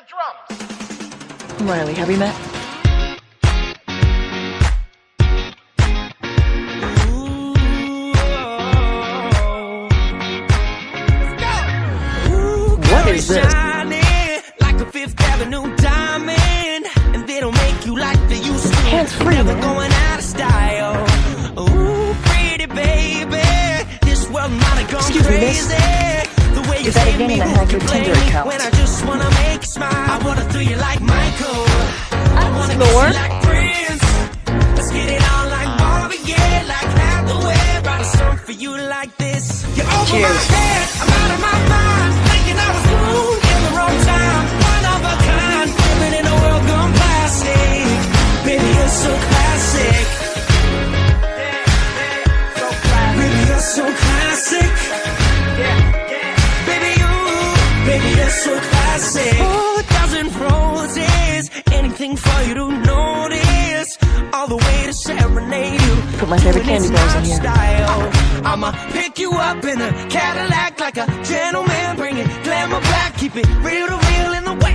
the drums. Riley, have we met? What is this? Like a Fifth The way you You say get me in and who hack your Tinder account. When I just wanna make smile, I wanna throw you like Michael. I wanna like Prince. Let's get it on like Marvin Gaye, like Hathaway. Write a song for you like this. You're over my Cheers. head, I'm out of my mind. Thinking I was born in the wrong time. One of a kind, living in a world gone plastic. Baby, you're so classic. Baby, you're so classic. So classic. Oh, a roses, anything for you to notice. All the way to serenade you. Put my favorite candy bars in here. Style. I'ma pick you up in a Cadillac like a gentleman. Bring it glamour back, keep it reel to reel in the way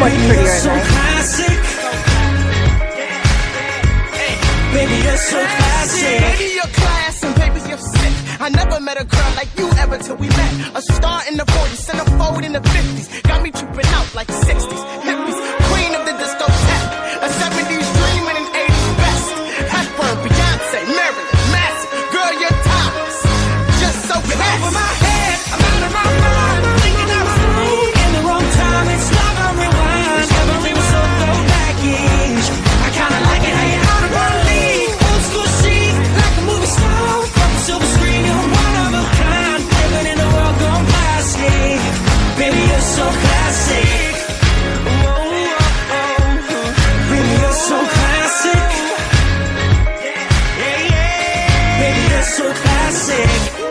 much prettier so classic. Baby, you're so classic. Baby, you're class and baby, you're sick. I never met a girl like you ever till we met. A star in the 40s, centerfold in the 50s. Got me tripping out like 60s, so classic.